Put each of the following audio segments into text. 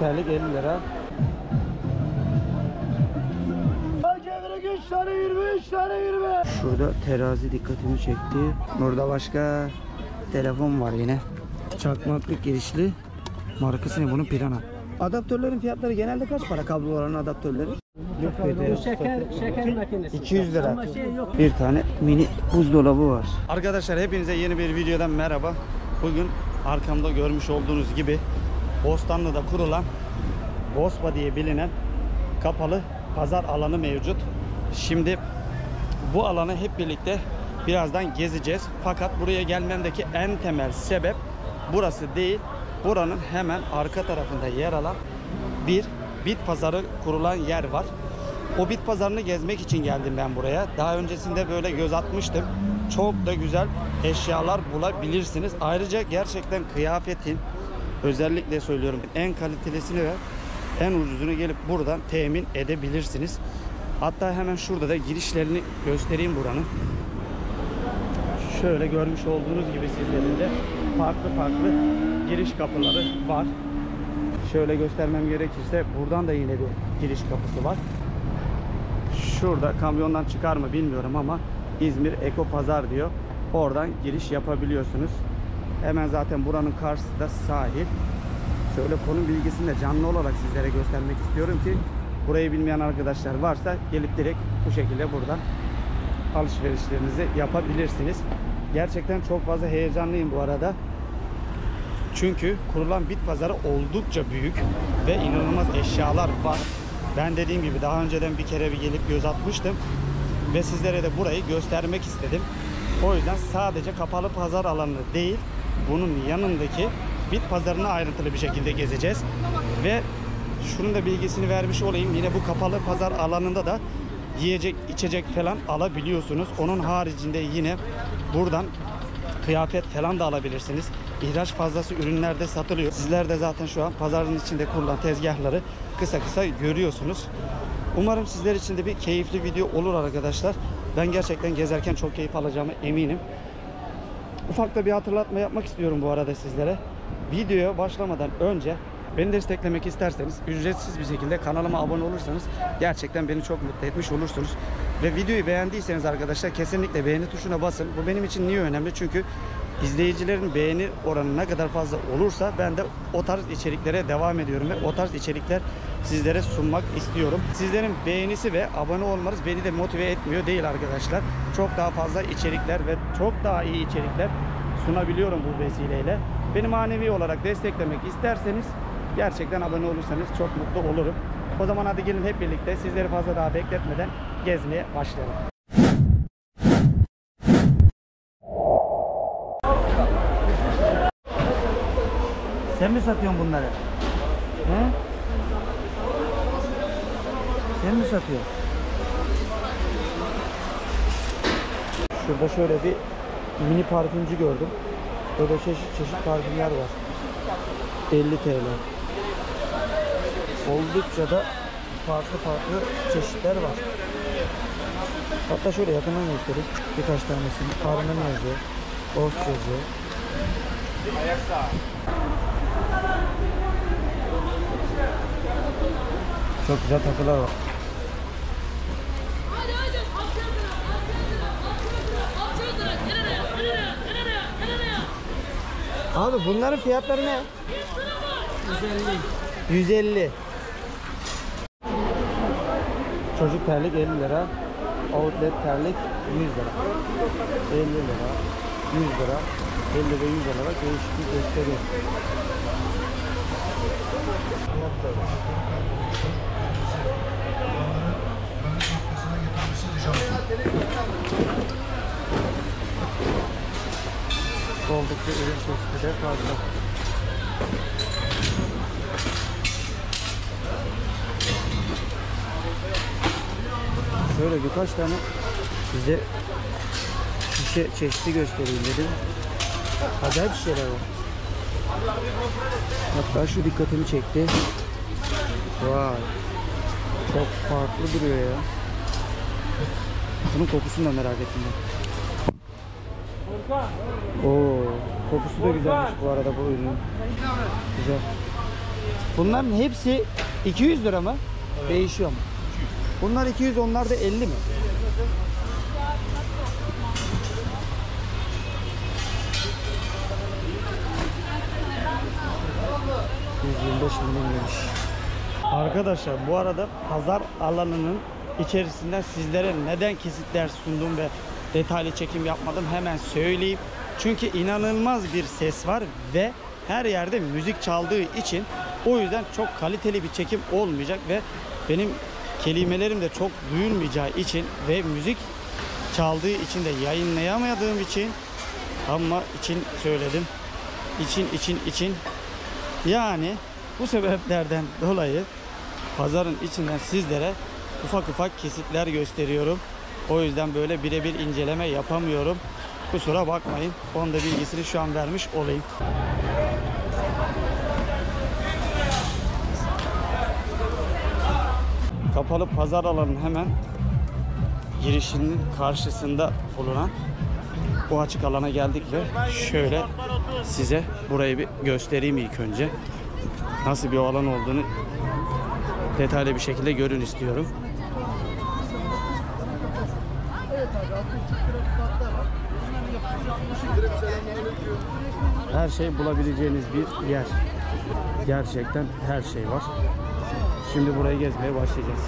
Terlik 50 lira. Şurada terazi dikkatimi çekti. Burada başka telefon var yine. Çakmaklık girişli. Markası ne bunun? Pirana. Adaptörlerin fiyatları genelde kaç para kabloların adaptörleri? Yok be Şeker, şeker makinesi. 200 lira. Ama şey yok. Bir tane mini buzdolabı var. Arkadaşlar hepinize yeni bir videodan merhaba. Bugün arkamda görmüş olduğunuz gibi Bostanlı'da kurulan Bospa diye bilinen kapalı pazar alanı mevcut. Şimdi bu alanı hep birlikte birazdan gezeceğiz. Fakat buraya gelmemdeki en temel sebep burası değil. Buranın hemen arka tarafında yer alan bir bit pazarı kurulan yer var. O bit pazarını gezmek için geldim ben buraya. Daha öncesinde böyle göz atmıştım. Çok da güzel eşyalar bulabilirsiniz. Ayrıca gerçekten kıyafetin özellikle söylüyorum en kalitelisini ve en ucuzunu gelip buradan temin edebilirsiniz. Hatta hemen şurada da girişlerini göstereyim buranın. Şöyle görmüş olduğunuz gibi sizlerin de farklı farklı giriş kapıları var. Şöyle göstermem gerekirse buradan da yine bir giriş kapısı var. Şurada kamyondan çıkar mı bilmiyorum ama İzmir Eko Pazar diyor. Oradan giriş yapabiliyorsunuz. Hemen zaten buranın karşısı da sahil. Şöyle konu bilgisini de canlı olarak sizlere göstermek istiyorum ki burayı bilmeyen arkadaşlar varsa gelip direkt bu şekilde buradan alışverişlerinizi yapabilirsiniz. Gerçekten çok fazla heyecanlıyım bu arada. Çünkü kurulan bit pazarı oldukça büyük ve inanılmaz eşyalar var. Ben dediğim gibi daha önceden bir kere bir gelip göz atmıştım ve sizlere de burayı göstermek istedim. O yüzden sadece kapalı pazar alanı değil, bunun yanındaki bit pazarını ayrıntılı bir şekilde gezeceğiz. Ve şunun da bilgisini vermiş olayım. Yine bu kapalı pazar alanında da yiyecek, içecek falan alabiliyorsunuz. Onun haricinde yine buradan kıyafet falan da alabilirsiniz. İhraç fazlası ürünler de satılıyor. Sizler de zaten şu an pazarın içinde kurulan tezgahları kısa kısa görüyorsunuz. Umarım sizler için de bir keyifli video olur arkadaşlar. Ben gerçekten gezerken çok keyif alacağımı eminim. Ufak da bir hatırlatma yapmak istiyorum bu arada sizlere. Videoya başlamadan önce beni desteklemek isterseniz ücretsiz bir şekilde kanalıma abone olursanız gerçekten beni çok mutlu etmiş olursunuz. Ve videoyu beğendiyseniz arkadaşlar kesinlikle beğeni tuşuna basın. Bu benim için niye önemli? Çünkü izleyicilerin beğeni oranı ne kadar fazla olursa ben de o tarz içeriklere devam ediyorum ve o tarz içerikler sizlere sunmak istiyorum. Sizlerin beğenisi ve abone olmanız beni de motive etmiyor değil arkadaşlar. Çok daha fazla içerikler ve çok daha iyi içerikler sunabiliyorum bu vesileyle. Beni manevi olarak desteklemek isterseniz gerçekten abone olursanız çok mutlu olurum. O zaman hadi gelin hep birlikte sizleri fazla daha bekletmeden gezmeye başlayalım. Sen mi satıyorsun bunları? He? Sen mi satıyorsun? Şurada şöyle bir mini parfümcü gördüm. Burada çeşit çeşit parfümler var. 50 TL. Oldukça da farklı farklı çeşitler var. Hatta şöyle yakından göstereyim. Birkaç tanesini. Ghost yazıyor. Çok güzel takılar var. Abi bunların fiyatları ne? 150. 150. Çocuk terlik 50 lira. Outlet terlik 100 lira. 50 lira. 100 lira. 50 ve 100 lira değişiklik gösteriyor. Oldukça ürün çeşidi de fazla. Şöyle birkaç tane size şişe çeşidi göstereyim dedim. Acayip şişeler var. Hatta şu dikkatimi çekti. Vay. Çok farklı duruyor ya. Bunun kokusunu da merak ettim ben. Oo, kokusu da güzelmiş bu arada bu ürünün. Güzel. Bunların hepsi 200 lira mı? Değişiyor mu? Bunlar 200, onlar da 50 mi? ...125 milimmiş. Arkadaşlar bu arada pazar alanının içerisinden sizlere neden kesitler sundum ve detaylı çekim yapmadım hemen söyleyeyim. Çünkü inanılmaz bir ses var ve her yerde müzik çaldığı için o yüzden çok kaliteli bir çekim olmayacak ve benim kelimelerim de çok duyulmayacağı için ve müzik çaldığı için de yayınlayamadığım için ama için söyledim. İçin için için yani bu sebeplerden dolayı pazarın içinden sizlere ufak ufak kesitler gösteriyorum. O yüzden böyle birebir inceleme yapamıyorum. Kusura bakmayın. Onun da bilgisini şu an vermiş olayım. Kapalı pazar alanının hemen girişinin karşısında bulunan bu açık alana geldik ve şöyle size burayı bir göstereyim ilk önce. Nasıl bir alan olduğunu detaylı bir şekilde görün istiyorum. Her şey bulabileceğiniz bir yer. Gerçekten her şey var. Şimdi burayı gezmeye başlayacağız.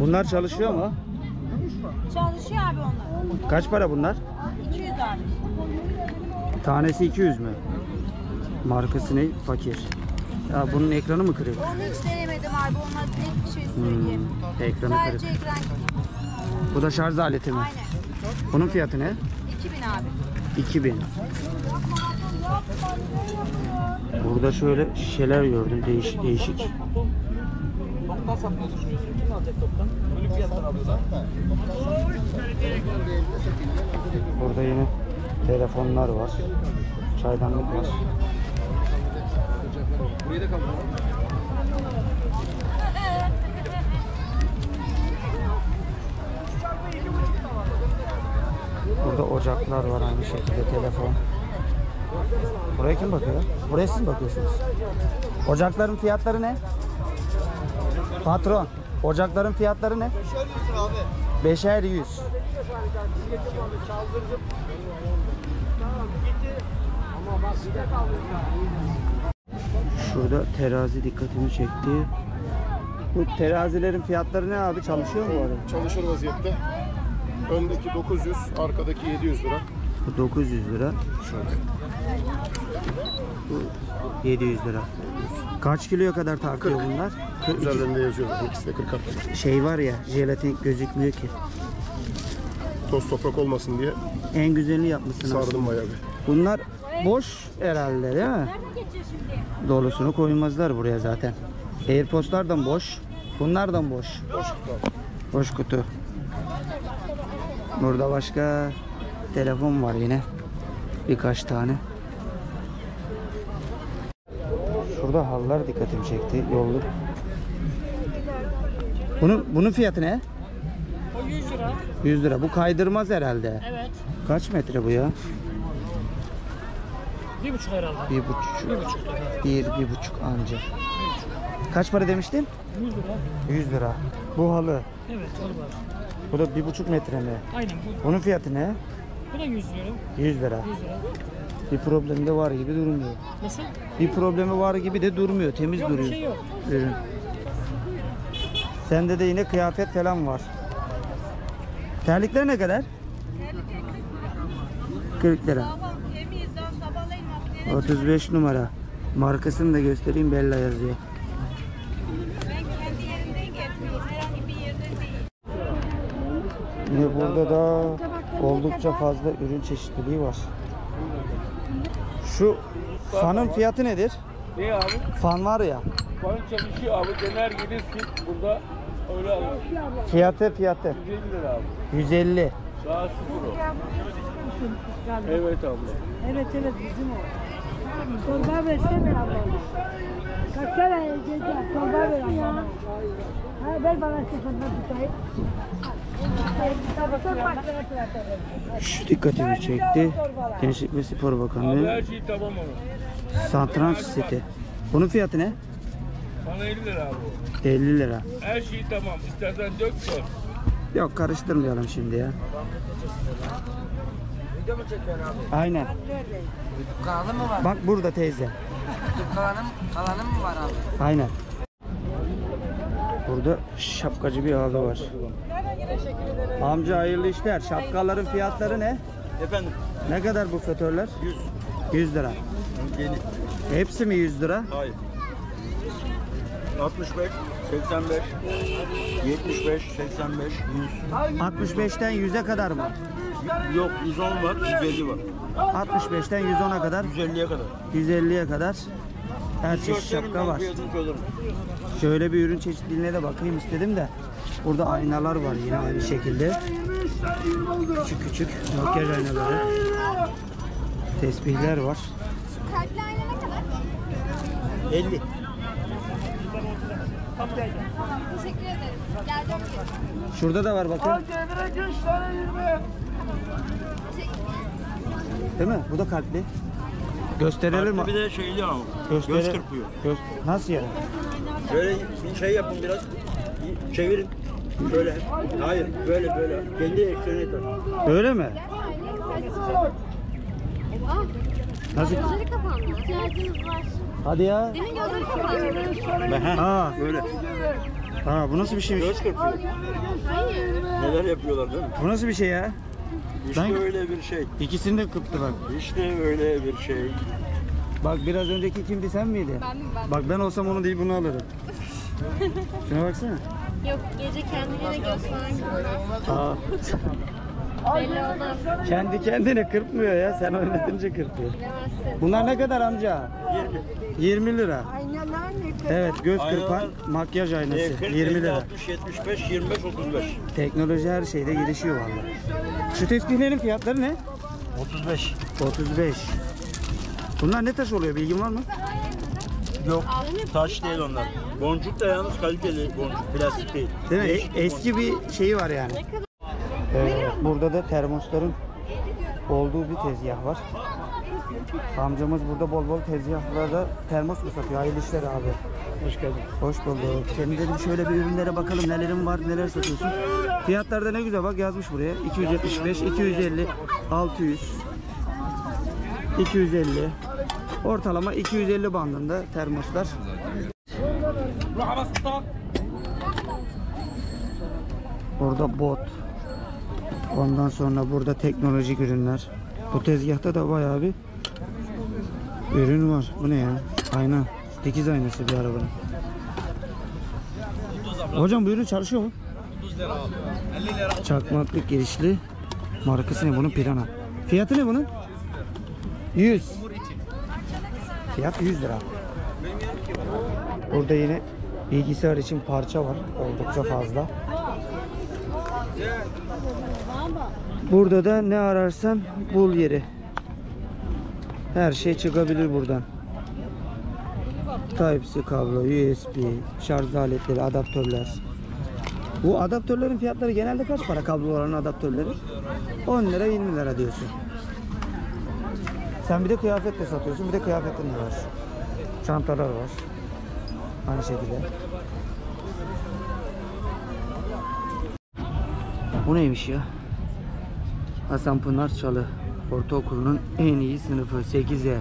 Bunlar çalışıyor mu? Çalışıyor abi onlar. Kaç para bunlar? 200 abi. Tanesi 200 mü? Markası ne? Fakir. Ya bunun ekranı mı kırık? Onu hiç denemedim abi. Onlar net bir şey söyleyeyim. Hmm, ekranı kırık. Sadece ekran. Bu da şarj aleti mi? Aynen. Bunun fiyatı ne? 2000 abi. 2000. Burada şöyle şişeler gördüm değişik değişik. Burada yine telefonlar var. Çaydanlık var. Burada ocaklar var aynı şekilde telefon. Buraya kim bakıyor? Buraya siz mi bakıyorsunuz? Ocakların fiyatları ne? Patron, ocakların fiyatları ne? Beşer yüz. Şurada terazi dikkatimi çekti. Bu terazilerin fiyatları ne abi? Çalışıyor mu bu çalışır vaziyette. Öndeki 900, arkadaki 700 lira. Bu 900 lira. Şöyle. Bu 700 lira. Kaç kiloya kadar takıyor bunlar? Kırk iki- Üzerlerinde yazıyor. İkisi de 40 Şey var ya, jelatin gözükmüyor ki. Toz toprak olmasın diye En güzelini yapmışsın aslında. sardım bayağı bir. Bunlar boş herhalde değil mi? Dolusunu koymazlar buraya zaten. Airpostlardan boş. Bunlardan boş. Boş kutu. Boş kutu. Burada başka telefon var yine. Birkaç tane. Şurada halılar dikkatimi çekti. Yolluk. Bunun bunun fiyatı ne? O 100 lira. 100 lira. Bu kaydırmaz herhalde. Evet. Kaç metre bu ya? Bir buçuk herhalde. Bir buçuk. Bir buçuk. Bir, bir buçuk anca. Kaç para demiştin? 100 lira. 100 lira. Bu halı. Evet o var. Bu da bir buçuk metre mi? Aynen bu. Bunun fiyatı ne? Bu da 100 lira. 100 lira. 100 lira. Bir problemi de var gibi durmuyor. Nasıl? Bir problemi var gibi de durmuyor. Temiz Yok bir duruyor. şey yok. Ürün. Sende de yine kıyafet falan var. Terlikler ne kadar? 40 lira. Temizden sabahleyin makineye 35 numara. Markasını da göstereyim Bella yazıyor. ben kendi yerimden getiriyorum. Herhangi bir yerden değil. Yine burada da oldukça fazla ürün çeşitliliği var. Şu fanın fiyatı nedir? Ne abi? Fan var ya. Fan çalışıyor abi. Döner gelirsin burada öyle alır. Fiyatı fiyatı. 150 lira abi. 150. Daha sıfır o. Evet abla. Evet evet bizim o. Torba versene abla. Kaçsana gece torba ver abla. Ha ver bana sıfırdan tutayım. Bana Şu dikkatimi çekti. Gençlik ve Spor Abi Bakanlığı her şey tamam ama. Santranç seti. Bunun fiyatı ne? Sana 50 lira abi. 50 lira. Her şey tamam. İstersen dök sor. Yok karıştırmayalım şimdi ya. Video mu çekiyorsun abi? Aynen. Kanalı mı var? Bak burada teyze. Kanalım, kanalım mı var abi? Aynen. Burada şapkacı bir abi var. Amca hayırlı işler. Şapkaların fiyatları ne? Efendim Ne kadar bu fötörler? 100 100 lira. yeni. Hepsi mi 100 lira? Hayır. 65, 85, 75, 85, 65'ten 100'e kadar mı? 100. Yok 110 var, 150 var. 65'ten 110'a kadar, 150'ye kadar. 150'ye kadar her çeşit şapka var. Şöyle bir ürün çeşitliliğine de bakayım istedim de. Burada aynalar var yine aynı şekilde. Küçük küçük makyaj aynaları. Tesbihler var. Kalpli ayna ne kadar? 50. Teşekkür ederim. Geleceğim ki. Şurada da var bakın. Değil mi? Bu da kalpli. Gösterelim mi? Bir de şeyli ama. Göstere- Göz kırpıyor. Göz- Nasıl yani? Böyle bir şey yapın biraz. Çevirin. Böyle. Hayır, böyle böyle. Kendi ekranı yeter. Öyle mi? Nasıl? gözleri kapandı. İhtiyacınız var. Hadi ya. Demin gözleri kapandı. Aa, Böyle. aa bu nasıl bir şeymiş? Göz kırpıyor. Hayır. Neler yapıyorlar değil mi? Bu nasıl bir şey ya? İşte Ben- öyle bir şey. İkisini de kıptı bak. İşte öyle bir şey. Bak biraz önceki kimdi sen miydi? Ben ben? Bak ben olsam onu değil bunu alırım. Şuna baksana. Yok gece kendine göz falan. Aa, Belli olmaz. kendi kendine kırpmıyor ya. Sen oynatınca kırpıyor. Bilemezsin. Bunlar ne kadar amca? 20. 20 lira. Aynalar ne kadar? Evet göz Aynalar- kırpan makyaj aynası. E, 40, 20 50, lira. 60, 75, 25, 35. Teknoloji her şeyde gelişiyor vallahi. Şu tesbihlerin fiyatları ne? 35. 35. Bunlar ne taş oluyor bilgin var mı? Yok. Taş değil onlar. Boncuk da yalnız kaliteli boncuk. Plastik değil. Değil mi? Değişik E- eski bir şeyi var yani. Evet, burada da termosların olduğu bir tezgah var. Amcamız burada bol bol tezgahlarda termos mu satıyor? Hayırlı işler abi. Hoş geldin. Hoş bulduk. Senin dedim şöyle bir ürünlere bakalım nelerin var, neler satıyorsun. Fiyatlar da ne güzel bak yazmış buraya. 275, 250, 600, 250. Ortalama 250 bandında termoslar. Orada bot. Ondan sonra burada teknolojik ürünler. Bu tezgahta da bayağı bir ürün var. Bu ne ya? Ayna. Dikiz aynası bir arabanın. Hocam bu ürün çalışıyor mu? 30 lira abi. 50 lira. Çakmaklık girişli. Markası ne bunun? Pirana. Fiyatı ne bunun? 100. Fiyat 100 lira. Burada yine bilgisayar için parça var. Oldukça fazla. Burada da ne ararsan bul yeri. Her şey çıkabilir buradan. Type-C kablo, USB, şarj aletleri, adaptörler. Bu adaptörlerin fiyatları genelde kaç para kabloların adaptörleri? 10 lira 20 lira diyorsun. Sen bir de kıyafet de satıyorsun. Bir de kıyafetin de var. Çantalar var. Aynı şekilde. Bu neymiş ya? Hasan Pınar Çalı Ortaokulu'nun en iyi sınıfı 8'e.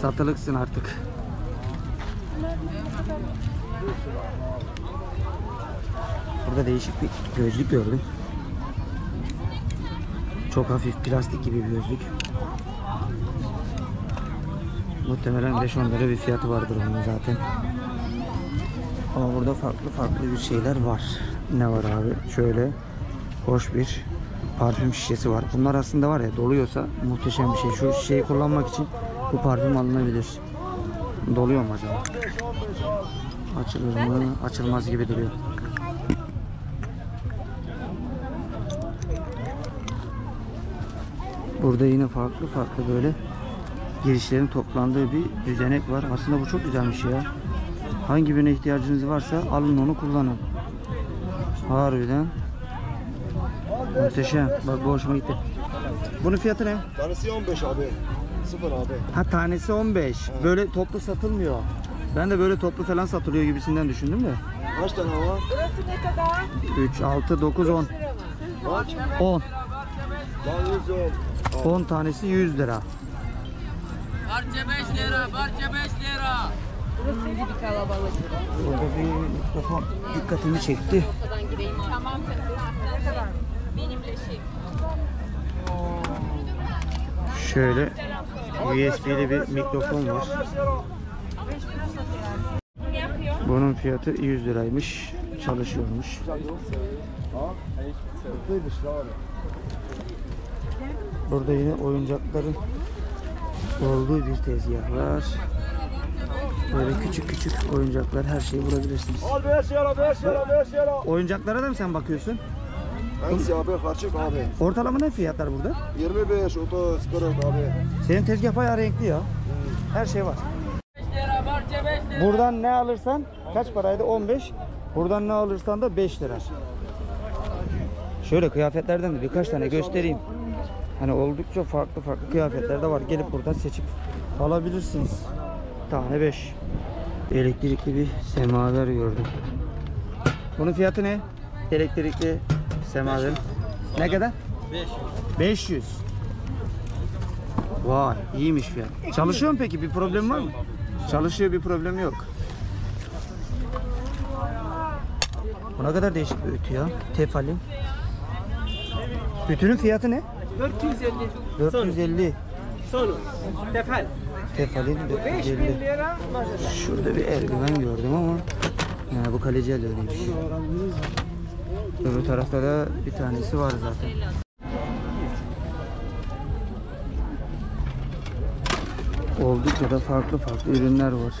Satılıksın artık. Burada değişik bir gözlük gördüm. Çok hafif plastik gibi bir gözlük. Muhtemelen 5-10 lira bir fiyatı vardır onun zaten. Ama burada farklı farklı bir şeyler var. Ne var abi? Şöyle hoş bir parfüm şişesi var. Bunlar aslında var ya doluyorsa muhteşem bir şey. Şu şişeyi kullanmak için bu parfüm alınabilir. Doluyor mu acaba? Açılır mı? Açılmaz gibi duruyor. Burada yine farklı farklı böyle girişlerin toplandığı bir düzenek var. Aslında bu çok güzelmiş ya. Hangi birine ihtiyacınız varsa alın onu kullanın. Harbiden. Muhteşem. Bak bu hoşuma gitti. Bunun fiyatı ne? Tanesi 15 abi. Sıfır abi. Ha tanesi 15. Böyle toplu satılmıyor. Ben de böyle toplu falan satılıyor gibisinden düşündüm de. Kaç tane var? 3, 6, 9, 10. Kaç? 10. Yalnız o. 10 tanesi 100 lira. Barça 5 lira, barça 5 lira. Burada bir mikrofon dikkatimi çekti. Tamam kızım. Benimle şey. Şöyle USB'li bir mikrofon var. Bunun fiyatı 100 liraymış. Çalışıyormuş. Burada yine oyuncakların olduğu bir tezgah var. Böyle küçük küçük oyuncaklar her şeyi bulabilirsiniz. Al 5 lira 5 lira 5 lira. Oyuncaklara da mı sen bakıyorsun? Hangisi abi? Karışık abi. Ortalama ne fiyatlar burada? 25, 30, 40 abi. Senin tezgah bayağı renkli ya. Her şey var. 5 lira, barça 5 lira. Buradan ne alırsan kaç paraydı? 15. Buradan ne alırsan da 5 lira. Şöyle kıyafetlerden de birkaç tane göstereyim. Hani oldukça farklı farklı kıyafetler de var. Gelip buradan seçip alabilirsiniz. Tane 5. Elektrikli bir semaver gördüm. Bunun fiyatı ne? Elektrikli semaver. Ne kadar? 500. 500. Vay iyiymiş fiyat. Çalışıyor mu peki? Bir problem var mı? Çalışıyor bir problem yok. Bu ne kadar değişik bir ütü ya. Tefali. Ütünün fiyatı ne? 450. 450. Sonu. Tefal. Tefalin 450. lira. Şurada bir eldiven gördüm ama yani bu kaleci el öyleymiş. Öbür tarafta da bir tanesi var zaten. Oldukça da farklı farklı ürünler var.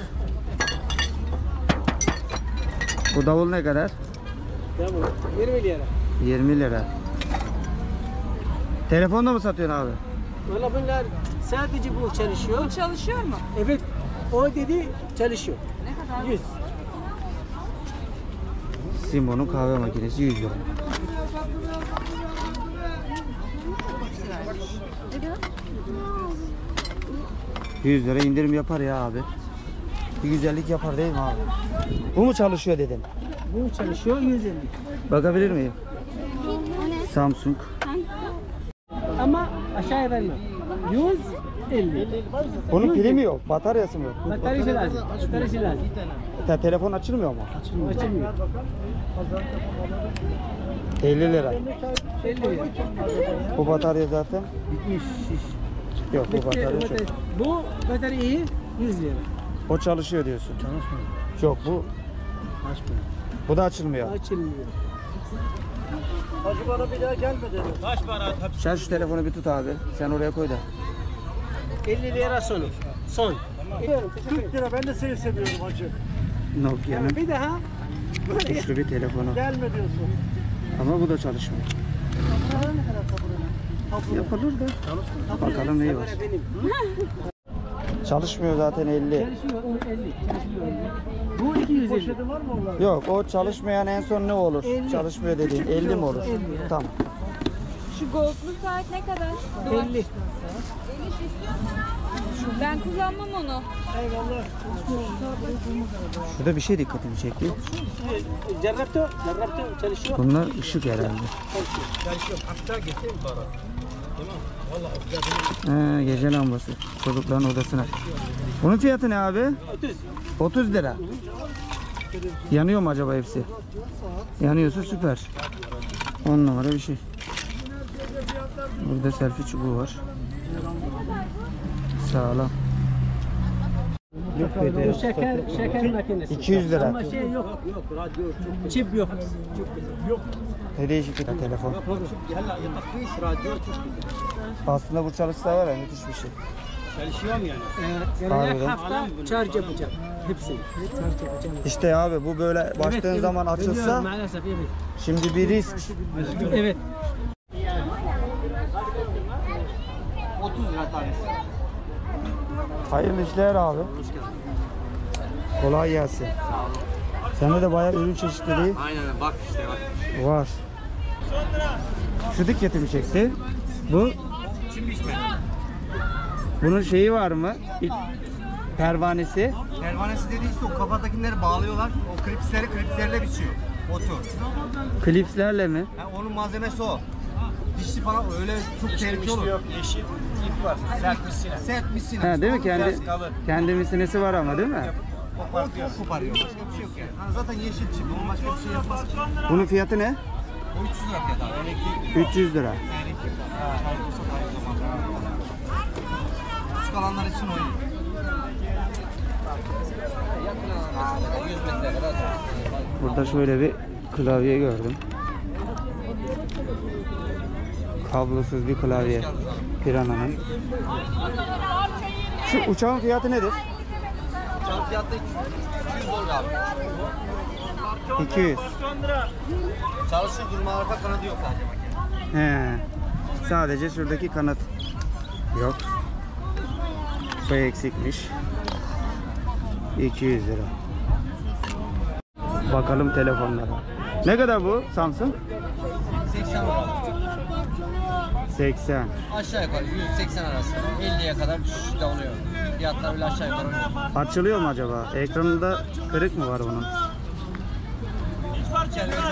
Bu davul ne kadar? Tamam. 20 lira. 20 lira. Telefonda mı satıyorsun abi? Valla bunlar sadece bu çalışıyor. Çalışıyor mu? Evet. O dedi çalışıyor. Ne kadar? 100. Simon'un kahve makinesi 100 lira. ...100 lira indirim yapar ya abi. Bir güzellik yapar değil mi abi? Bu mu çalışıyor dedin? Bu çalışıyor 150. Bakabilir miyim? Samsung. Ama aşağıya vermem. 150. Bunun pili mi yok? Bataryası mı yok? Bataryası lazım. Bataryası lazım. Te- telefon açılmıyor mu? Açılmıyor. 50 lira. 50 lira. Bu batarya zaten Bitmiş. Şiş. yok bu batarya çok. Bu batarya iyi 100 lira. O çalışıyor diyorsun. Çalışmıyor. Yok bu Açmıyor. bu da açılmıyor. Açılmıyor. Hacı bana bir daha gelme dedi. Kaç para? Sen şu telefonu bir tut abi. Sen oraya koy da. 50 lira sonu. Son. 40 lira ben de seni seviyorum hacı. Nokia'nın Bir daha güçlü bir telefonu. gelme diyorsun. Ama bu da çalışmıyor. Yapılır da. Bakalım neyi var. Benim. Çalışmıyor zaten 50. Çalışmıyor o 50. Çalışmıyor 50. Bu 250. Poşeti var mı onlar? Yok o çalışmayan en son ne olur? 50. Çalışmıyor dediğin 50 mi olur? 50 ya. Tamam. Şu goldlu saat ne kadar? 50. Ben kullanmam onu. Eyvallah. Şurada bir şey dikkatimi çekti. Cerraptı. Cerraptı çalışıyor. Bunlar ışık herhalde. Çalışıyor. Hatta getir para. He, gece lambası. Çocukların odasına. Bunun fiyatı ne abi? 30. 30 lira. Yanıyor mu acaba hepsi? Yanıyorsa süper. 10 numara bir şey. Burada selfie çubuğu var. Sağlam. Yok Bu şeker, şeker makinesi. 200 lira. Ama şey yok. Yok, radyo Çip yok. Yok. Ne değişik bir telefon. Yalla yapmış radyo çok Aslında bu çalışsa var ya müthiş bir şey. Çalışıyor mu yani? Harbiden. gelecek hafta charge yapacağım. Yapacağım. İşte abi bu böyle baktığın Evet, zaman evet. açılsa maalesef evet. şimdi bir risk. Evet. 30 lira tanesi. Hayırlı işler abi. Kolay gelsin. Sende de bayağı ürün çeşitliliği Aynen bak işte bak. var. Şu dikkatimi çekti. Bu bunun şeyi var mı? İ- Pervanesi. Pervanesi dediği işte o kafadakileri bağlıyorlar. O klipsleri klipslerle biçiyor. Otu. Klipslerle mi? Yani onun malzemesi o. Dişli falan öyle çok tehlikeli olur. Yeşil var. Sert misine. Sert misine. Ha, değil mi? Kendi kendi misinesi var ama değil mi? Kopartıyor. Koparıyor. Başka bir şey yok yani. Ha, zaten yeşil çip. Onun başka bir şey yapmaz. Bunun fiyatı ne? O 300 lira fiyat abi. Elektrik. 300 lira. Küçük alanlar için o iyi. 100 metre kadar. Burada şöyle bir klavye gördüm. Kablosuz bir klavye Piranha'nın. Şu uçağın fiyatı nedir? Uçağın fiyatı 200 dolar 200. Çalışır durma arka kanadı yok sadece makine. He. Sadece şuradaki kanat yok. Bu eksikmiş. 200 lira. Bakalım telefonlara. Ne kadar bu Samsung? 80 lira. 180. Aşağı yukarı 180 arası. 50'ye kadar düşüşte oluyor. Fiyatlar bile aşağı yukarı oluyor. Açılıyor mu acaba? Ekranında kırık mı var bunun?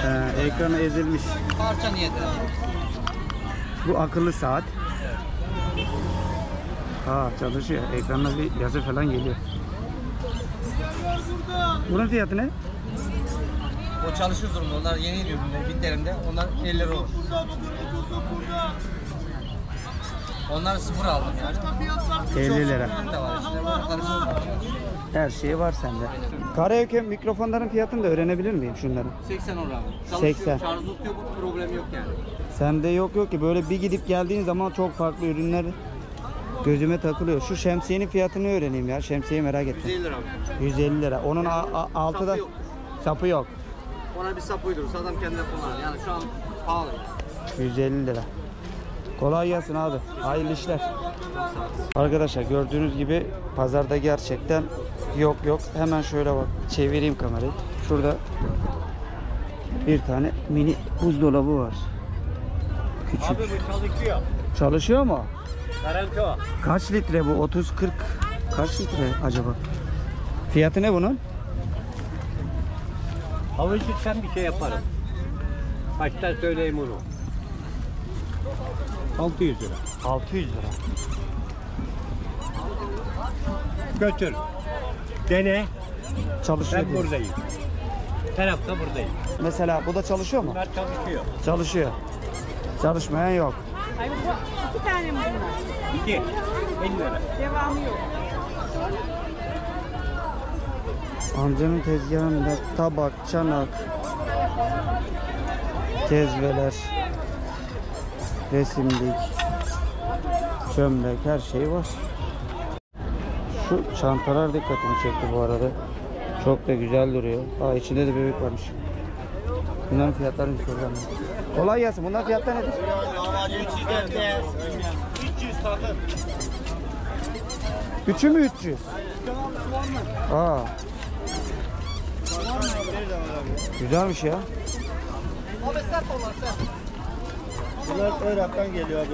Ee, ekranı ezilmiş. Parça niyetine. Bu akıllı saat. Ha çalışıyor. Ekranda bir yazı falan geliyor. Bunun fiyatı ne? O çalışır durumda. Onlar yeni ürünler. Bitlerinde onlar 50 olur. Onlar sıfır aldım yani. 50 lira. Karışık. Her şey var sende. Karaoke mikrofonların fiyatını da öğrenebilir miyim şunların? 80 olur abi. Çalışıyor, 80. Şarj tutuyor bu problem yok yani. Sende yok yok ki böyle bir gidip geldiğin zaman çok farklı ürünler gözüme takılıyor. Şu şemsiyenin fiyatını öğreneyim ya. Şemsiyeyi merak ettim. 150 lira abi. 150 lira. Onun a- altı da Sapı yok. sapı yok. Ona bir sap uydurursa adam kendine kullanır. Yani şu an pahalı. 150 lira. Kolay gelsin abi. Hayırlı işler. Arkadaşlar gördüğünüz gibi pazarda gerçekten yok yok. Hemen şöyle bak çevireyim kamerayı. Şurada bir tane mini buzdolabı var. Küçük. Abi bu çalışıyor. Çalışıyor mu? Garanti o. Kaç litre bu? 30 40 kaç litre acaba? Fiyatı ne bunun? Havuçluktan bir şey yaparım. Baştan söyleyeyim onu. 600 lira. 600 lira. Götür. Dene. Çalışıyor. Ben diyorsun. buradayım. Her hafta buradayım. Mesela bu da çalışıyor mu? Bunlar çalışıyor. Çalışıyor. Çalışmayan yok. Ay bu iki tane mi bunlar? İki. 50 lira. Devamı yok. Amcanın tezgahında tabak, çanak, cezveler, resimlik, çömlek her şey var. Şu çantalar dikkatimi çekti bu arada. Çok da güzel duruyor. Aa içinde de bebek varmış. Bunların fiyatlarını soracağım. Kolay gelsin. Bunların fiyatları nedir? 300 takım. Üçü mü 300? Aa. Güzelmiş ya. Bunlar Irak'tan geliyor abi.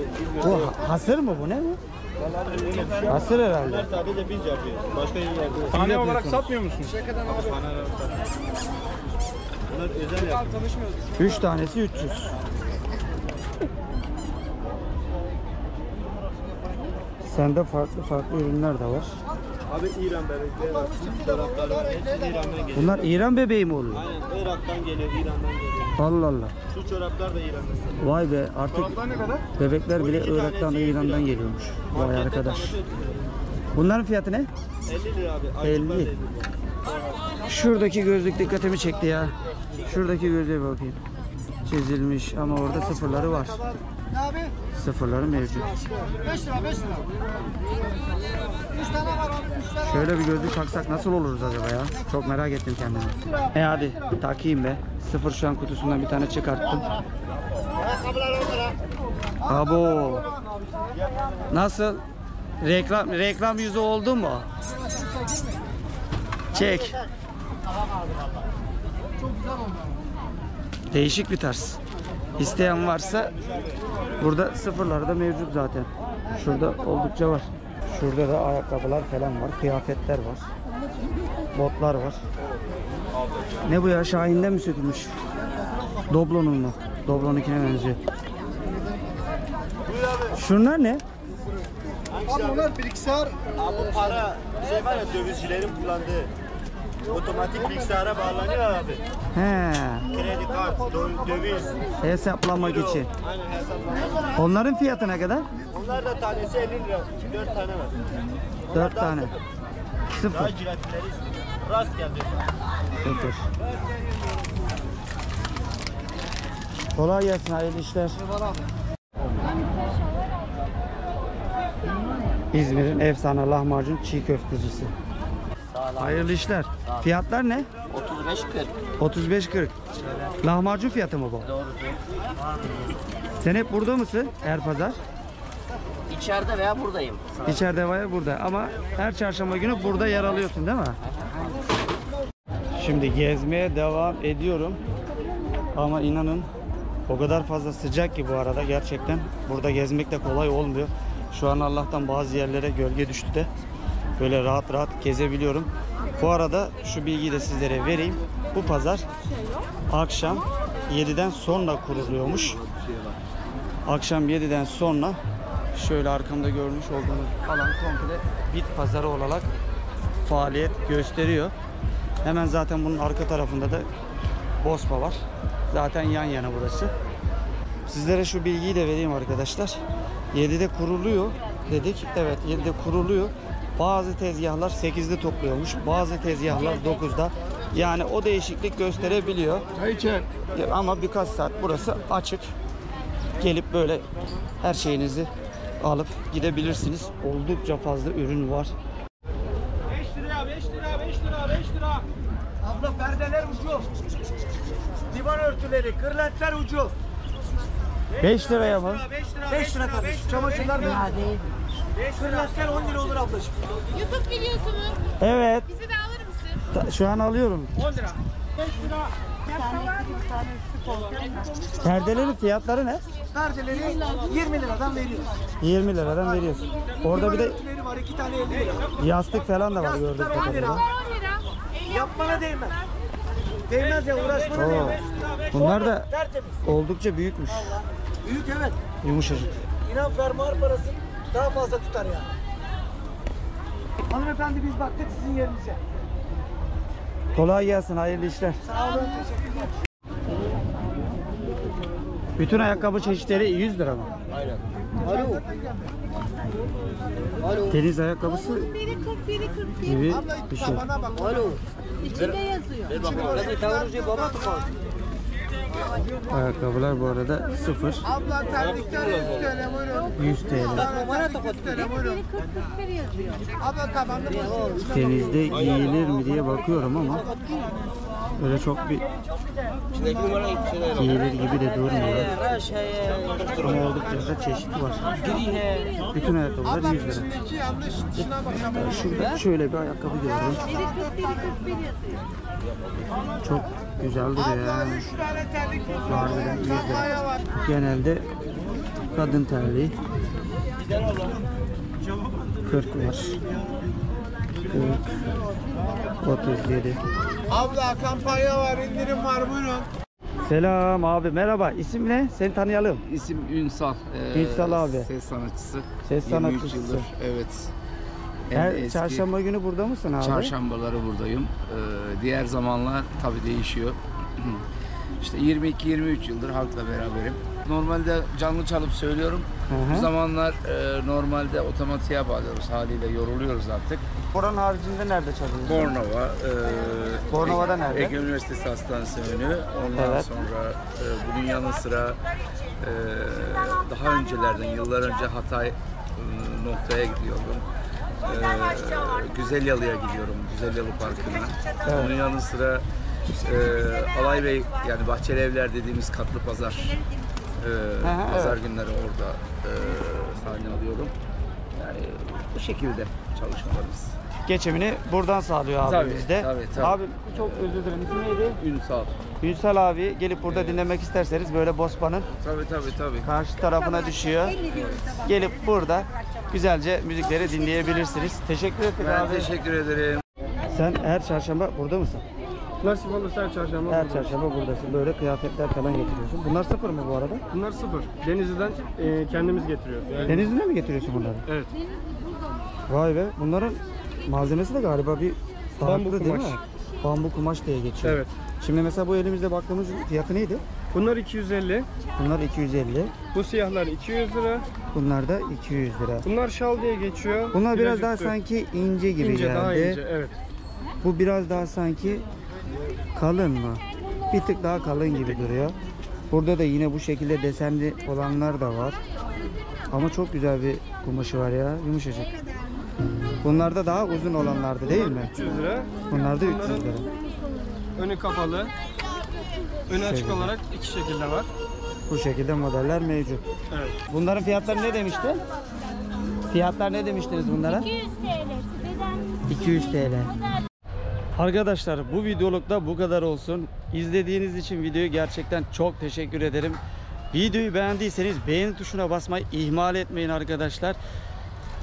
Bu ha- hasır mı bu ne bu? Hasır herhalde. Sadece biz yapıyoruz. Başka yer yapıyoruz. Tane olarak satmıyor musunuz? Bunlar özel yapıyoruz. 3 tanesi 300. Sende farklı farklı ürünler de var. Abi İran bebekleri var. Çorapları var. Hepsi İran'dan geliyor. Bunlar İran bebeği mi oluyor? Aynen Irak'tan geliyor, İran'dan geliyor. Allah Allah. Şu çoraplar da İran'dan geliyor. Vay be artık Çoraplar ne kadar? bebekler bile 12 Irak'tan da tanesi İran'dan İran. geliyormuş. Vay Markette arkadaş. tanesi 50 lira. Bunların fiyatı ne? 50 lira abi. 50. Acılar 50 lira. Şuradaki gözlük dikkatimi çekti ya. Şuradaki gözlüğe bir bakayım. Çizilmiş ama orada sıfırları var. Sıfırları mevcut. 5 lira 5 lira. 3 tane var abi 3 tane. Şöyle bir gözlük taksak nasıl oluruz acaba ya? Çok merak ettim kendimi. E hadi takayım be. Sıfır şu an kutusundan bir tane çıkarttım. Abo. Nasıl? Reklam reklam yüzü oldu mu? Çek. Değişik bir tarz. İsteyen varsa burada sıfırları da mevcut zaten. Şurada oldukça var. Şurada da ayakkabılar falan var, kıyafetler var. botlar var. Ne bu ya? Şahin'den mi sökülmüş? Doblo'nun mu? Doblo'nunkine benziyor. Şunlar ne? Abi bunlar bilgisayar. Abi bu para şey var ya dövizcilerin kullandığı. Otomatik bilgisayara bağlanıyor abi. He, Kredi kart, dö- döviz. hesaplamak için. Aynen hesaplar. Onların fiyatı ne kadar? Onlar da tanesi 50 lira. 4 tane var. 4 tane. Daha Sıfır. ciletleri istiyor. Rast geldi. Sıfır. Kolay gelsin, hayırlı işler. İzmir'in efsane lahmacun çiğ köftecisi. Hayırlı işler. Fiyatlar ne? 35 40. 35-40. Lahmacun fiyatı mı bu? Doğru. Sen hep burada mısın? Her pazar. İçeride veya buradayım. İçeride var burada ama her çarşamba günü burada yer alıyorsun değil mi? Şimdi gezmeye devam ediyorum. Ama inanın o kadar fazla sıcak ki bu arada gerçekten burada gezmek de kolay olmuyor. Şu an Allah'tan bazı yerlere gölge düştü de böyle rahat rahat gezebiliyorum. Bu arada şu bilgiyi de sizlere vereyim. Bu pazar akşam 7'den sonra kuruluyormuş. Akşam 7'den sonra şöyle arkamda görmüş olduğunuz alan komple bit pazarı olarak faaliyet gösteriyor. Hemen zaten bunun arka tarafında da Bospa var. Zaten yan yana burası. Sizlere şu bilgiyi de vereyim arkadaşlar. 7'de kuruluyor dedik. Evet 7'de kuruluyor. Bazı tezgahlar 8'de topluyormuş. Bazı tezgahlar 9'da. Yani o değişiklik gösterebiliyor. Ya Ama birkaç saat burası açık. Gelip böyle her şeyinizi alıp gidebilirsiniz. Oldukça fazla ürün var. Abla perdeler ucuz. Divan örtüleri, kırlentler ucuz. 5 liraya mı? 5 lira kardeşim. Çamaşırlar mı? Kırlentler 10 lira olur ablacığım. YouTube videosu mu? Evet. Bizi de alır mısın? Ta- Şu an alıyorum. 10 lira. Perdelerin fiyatları ne? Perdeleri 20 liradan veriyoruz. 20 liradan veriyorsun. Orada bir de Örtüleri var 2 tane 50 lira. yastık falan da var gördüğüm Yastıklar 10 lira. kadarıyla. 10 lira. El Yapmana değmez. Değmez ya uğraşmana Oo. değmez. Bunlar da Tertemiz. oldukça büyükmüş. Büyük evet. Yumuşacık. İnan fermuar parası daha fazla tutar yani. Hanımefendi biz baktık sizin yerinize. Kolay gelsin, hayırlı işler. Sağ olun, teşekkürler. Bütün ayakkabı çeşitleri 100 lira mı? Alo. Alo. Deniz ayakkabısı Biri 40, biri 41. gibi bir şey. Bana bak. Alo. İçinde yazıyor. Hadi tavurucu baba tutar. Ayakkabılar bu arada sıfır. Abla terlikler 100 TL buyurun. 100 TL. Numara tokat TL buyurun. Biri 40, 41 yazıyor. Abla basın. Denizde giyilir mi diye bakıyorum ama öyle çok bir giyilir gibi de durmuyor. Ama oldukça da çeşit var. Bütün ayakkabılar 100 lira. Şurada şöyle bir ayakkabı gördüm. Biri 40, biri 41 yazıyor. Çok güzel duruyor ya. 3 tane terlik Harbiden 100 lira. Kampanya var. Genelde kadın terliği 40 var. 40 37 Abla kampanya var, indirim var buyurun. Selam abi merhaba. İsim ne? Seni tanıyalım. İsim Ünsal. Ee, Ünsal abi. Ses sanatçısı. Ses 23 sanatçısı. yıldır. Evet. En Her eski çarşamba günü burada mısın abi? Çarşambaları buradayım. Ee, diğer zamanlar tabii değişiyor. işte 22-23 yıldır halkla beraberim. Normalde canlı çalıp söylüyorum. Hı hı. Bu zamanlar e, normalde otomatiğe bağlıyoruz haliyle yoruluyoruz artık. Buranın haricinde nerede çalıyorsun? Bornova, e, Bornova'da nerede? Ege Üniversitesi Hastanesi önü. Ondan Evet. sonra e, bunun yanı sıra e, daha öncelerden, yıllar önce Hatay e, noktaya gidiyordum. E, Güzel Yalı'ya gidiyorum, Güzel Yalı Parkı'na. Evet. Bunun yanı sıra e, Alay Bey, yani Bahçeli Evler dediğimiz katlı pazar. E, Aha, pazar evet. günleri orada e, sahne alıyorum. Yani bu şekilde çalışmalarımız. Geçimini buradan sağlıyor Tabii, abimiz de. tabii, tabii. Abi çok özür dilerim. İsmi neydi? Ünsal. Ünsal abi gelip burada dinlemek isterseniz böyle Bospa'nın Tabii tabii tabii. karşı tarafına düşüyor. Gelip burada güzelce müzikleri dinleyebilirsiniz. Teşekkür ederim Ben abi. teşekkür ederim. Sen her çarşamba burada mısın? Nasip olursa her çarşamba. Her buradayız. çarşamba buradasın. Böyle kıyafetler falan getiriyorsun. Bunlar sıfır mı bu arada? Bunlar sıfır. Denizli'den e, kendimiz getiriyoruz. Yani, Denizli'ne mi getiriyorsun bunları? Evet. Vay be. Bunların malzemesi de galiba bir farklı Bambu değil mi? kumaş. Bambu kumaş diye geçiyor. Evet. Şimdi mesela bu elimizde baktığımız fiyatı neydi? Bunlar 250. Bunlar 250. Bu siyahlar 200 lira. Bunlar da 200 lira. Bunlar şal diye geçiyor. Bunlar biraz daha üstü. sanki ince gibi ince, geldi. daha ince. Evet. Bu biraz daha sanki kalın mı? Bir tık daha kalın gibi duruyor. Burada da yine bu şekilde desenli olanlar da var. Ama çok güzel bir kumaşı var ya, yumuşacık. Bunlar da daha uzun olanlardı değil mi? 300 lira. Bunlar da 300 Bunların lira. Önü kapalı. Önü açık Şöyle. olarak iki şekilde var. Bu şekilde modeller mevcut. Evet. Bunların fiyatları ne demişti? Fiyatlar ne demiştiniz bunlara? 200 TL. Beden 200 TL. Arkadaşlar bu videolukta bu kadar olsun. İzlediğiniz için videoyu gerçekten çok teşekkür ederim. Videoyu beğendiyseniz beğeni tuşuna basmayı ihmal etmeyin arkadaşlar.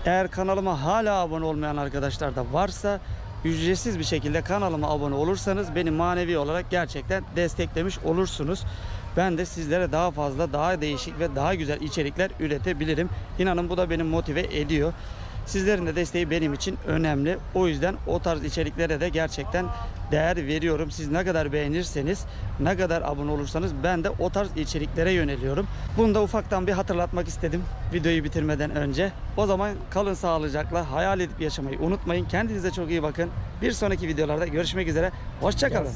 Eğer kanalıma hala abone olmayan arkadaşlar da varsa ücretsiz bir şekilde kanalıma abone olursanız beni manevi olarak gerçekten desteklemiş olursunuz. Ben de sizlere daha fazla, daha değişik ve daha güzel içerikler üretebilirim. İnanın bu da beni motive ediyor. Sizlerin de desteği benim için önemli. O yüzden o tarz içeriklere de gerçekten değer veriyorum. Siz ne kadar beğenirseniz, ne kadar abone olursanız ben de o tarz içeriklere yöneliyorum. Bunu da ufaktan bir hatırlatmak istedim videoyu bitirmeden önce. O zaman kalın sağlıcakla, hayal edip yaşamayı unutmayın. Kendinize çok iyi bakın. Bir sonraki videolarda görüşmek üzere. Hoşçakalın.